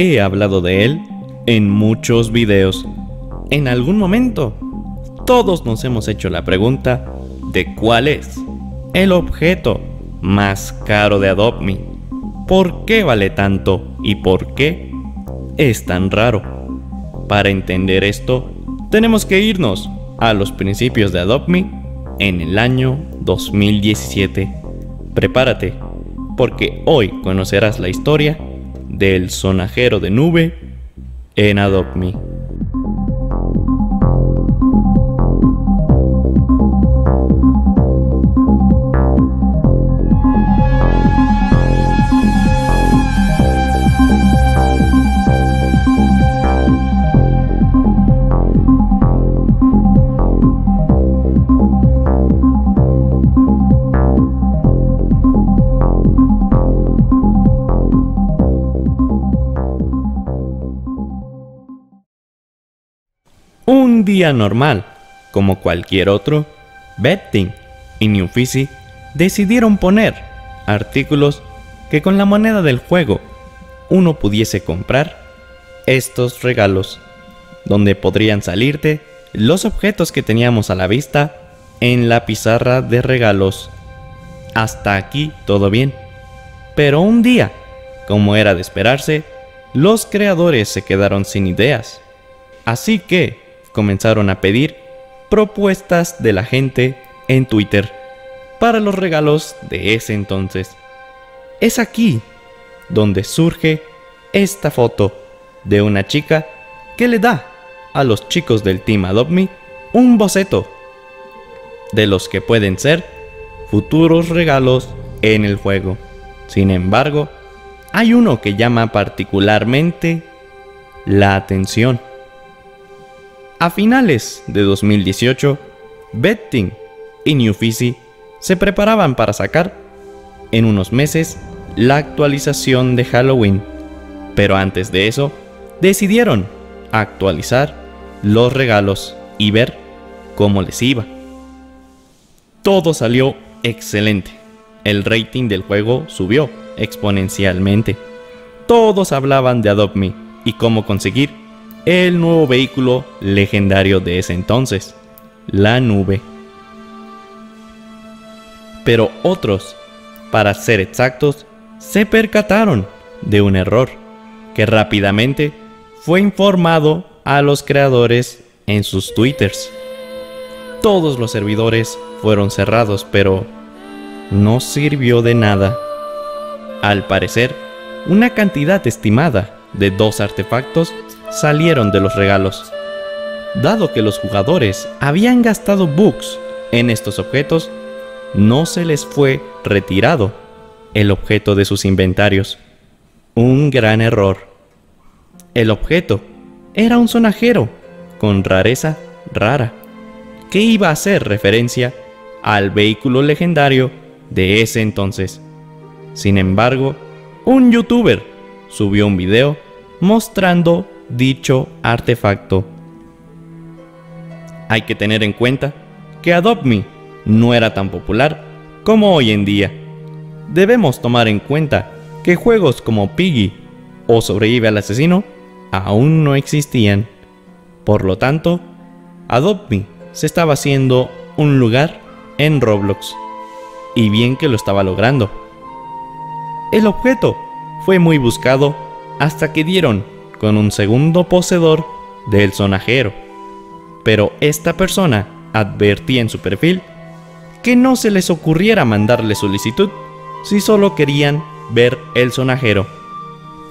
He hablado de él en muchos videos. En algún momento, todos nos hemos hecho la pregunta de cuál es el objeto más caro de Adopt Me. ¿Por qué vale tanto y por qué es tan raro? Para entender esto, tenemos que irnos a los principios de Adopt Me en el año 2017. Prepárate, porque hoy conocerás la historia del sonajero de nube en Adopt Me. Un día normal, como cualquier otro, Betting y Newfisi decidieron poner artículos que con la moneda del juego uno pudiese comprar estos regalos, donde podrían salirte los objetos que teníamos a la vista en la pizarra de regalos. Hasta aquí todo bien. Pero un día, como era de esperarse, los creadores se quedaron sin ideas. Así que comenzaron a pedir propuestas de la gente en Twitter para los regalos de ese entonces. Es aquí donde surge esta foto de una chica que le da a los chicos del Team Adopt Me un boceto de los que pueden ser futuros regalos en el juego. Sin embargo, hay uno que llama particularmente la atención. A finales de 2018, Betting y Newfisi se preparaban para sacar en unos meses la actualización de Halloween, pero antes de eso decidieron actualizar los regalos y ver cómo les iba. Todo salió excelente. El rating del juego subió exponencialmente. Todos hablaban de Adopt Me y cómo conseguir el nuevo vehículo legendario de ese entonces, la nube. Pero otros, para ser exactos, se percataron de un error que rápidamente fue informado a los creadores en sus twitters. Todos los servidores fueron cerrados, pero no sirvió de nada. Al parecer, una cantidad estimada de dos artefactos salieron de los regalos. Dado que los jugadores habían gastado bugs en estos objetos, no se les fue retirado el objeto de sus inventarios. Un gran error. El objeto era un sonajero con rareza rara, que iba a hacer referencia al vehículo legendario de ese entonces. Sin embargo, un youtuber subió un video mostrando dicho artefacto. Hay que tener en cuenta que Adopt Me no era tan popular como hoy en día. Debemos tomar en cuenta que juegos como Piggy o Sobrevive al Asesino aún no existían. Por lo tanto, Adopt Me se estaba haciendo un lugar en Roblox. Y bien que lo estaba logrando. El objeto fue muy buscado hasta que dieron con un segundo poseedor del sonajero. Pero esta persona advertía en su perfil que no se les ocurriera mandarle solicitud si solo querían ver el sonajero,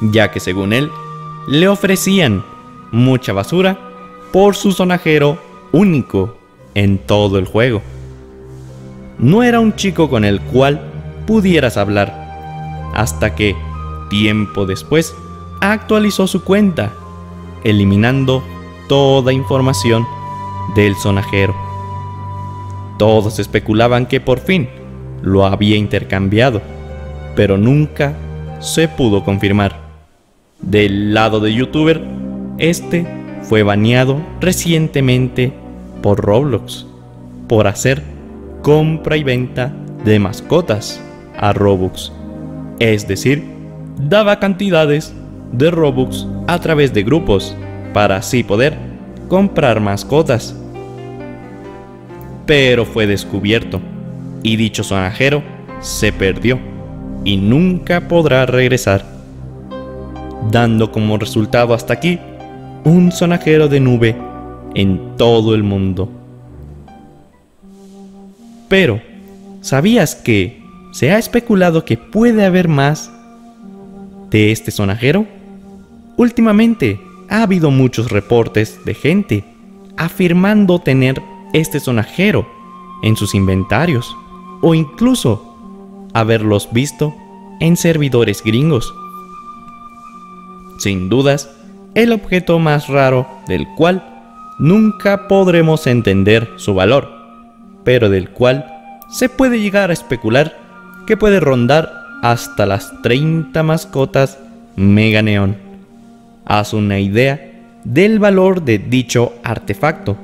ya que según él le ofrecían mucha basura por su sonajero único en todo el juego. No era un chico con el cual pudieras hablar, hasta que, tiempo después, actualizó su cuenta, eliminando toda información del sonajero. Todos especulaban que por fin lo había intercambiado, pero nunca se pudo confirmar. Del lado de youtuber, este fue baneado recientemente por Roblox por hacer compra y venta de mascotas a Robux. Es decir, daba cantidades de Robux a través de grupos para así poder comprar mascotas. Pero fue descubierto y dicho sonajero se perdió y nunca podrá regresar, dando como resultado hasta aquí un sonajero de nube en todo el mundo. Pero, ¿sabías que se ha especulado que puede haber más de este sonajero? Últimamente ha habido muchos reportes de gente afirmando tener este sonajero en sus inventarios o incluso haberlos visto en servidores gringos. Sin dudas, el objeto más raro del cual nunca podremos entender su valor, pero del cual se puede llegar a especular que puede rondar hasta las 30 mascotas Mega Neon. Haz una idea del valor de dicho artefacto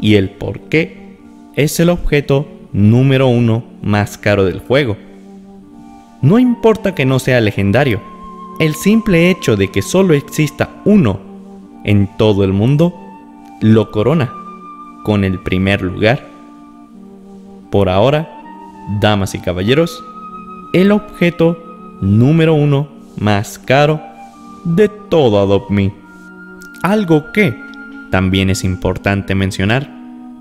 y el por qué es el objeto número uno más caro del juego. No importa que no sea legendario, el simple hecho de que solo exista uno en todo el mundo lo corona con el primer lugar. Por ahora, damas y caballeros, el objeto número uno más caro de todo Adopt. Algo que también es importante mencionar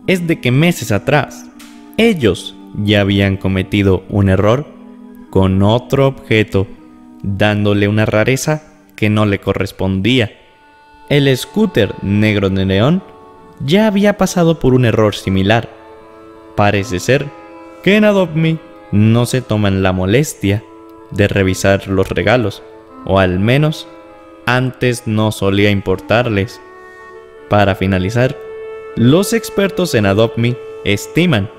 es de que meses atrás ellos ya habían cometido un error con otro objeto, dándole una rareza que no le correspondía. El scooter negro de neón ya había pasado por un error similar. Parece ser que en Adopt no se toman la molestia de revisar los regalos, o al menos antes no solía importarles. Para finalizar, los expertos en Adopt Me estiman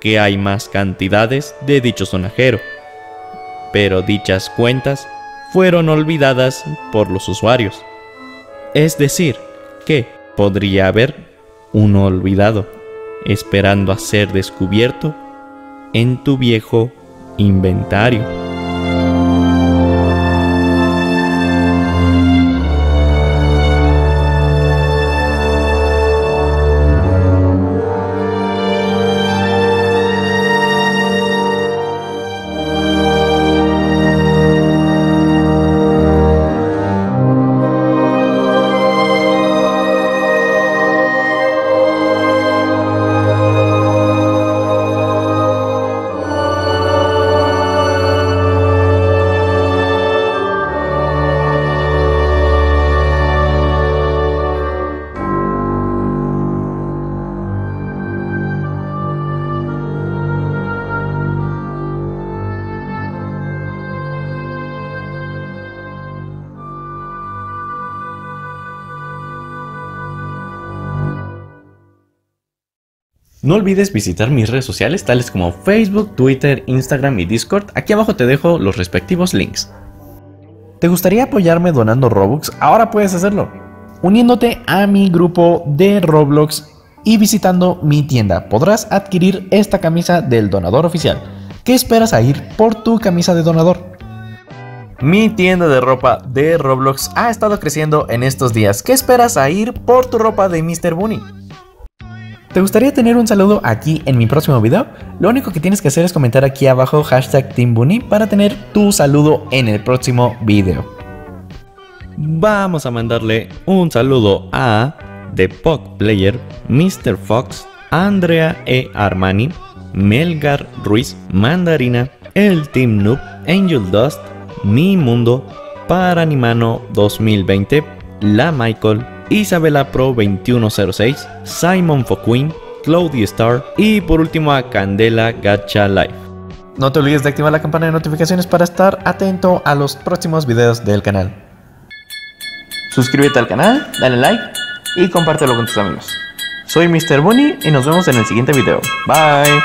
que hay más cantidades de dicho sonajero, pero dichas cuentas fueron olvidadas por los usuarios. Es decir, que podría haber uno olvidado, esperando a ser descubierto en tu viejo inventario. No olvides visitar mis redes sociales tales como Facebook, Twitter, Instagram y Discord. Aquí abajo te dejo los respectivos links. ¿Te gustaría apoyarme donando Robux? Ahora puedes hacerlo. Uniéndote a mi grupo de Roblox y visitando mi tienda. Podrás adquirir esta camisa del donador oficial. ¿Qué esperas a ir por tu camisa de donador? Mi tienda de ropa de Roblox ha estado creciendo en estos días. ¿Qué esperas a ir por tu ropa de Mr. Bunny? ¿Te gustaría tener un saludo aquí en mi próximo video? Lo único que tienes que hacer es comentar aquí abajo hashtag TeamBunny para tener tu saludo en el próximo video. Vamos a mandarle un saludo a The Pog Player, Mr. Fox, Andrea E. Armani, Melgar Ruiz, Mandarina, el Team Noob, Angel Dust, Mi Mundo, Paranimano 2020, La Michael, Isabela Pro 2106, Simon Foquin, Claudia Star y por último a Candela Gacha Life. No te olvides de activar la campana de notificaciones para estar atento a los próximos videos del canal. Suscríbete al canal, dale like y compártelo con tus amigos. Soy Mr. Bunny y nos vemos en el siguiente video. Bye.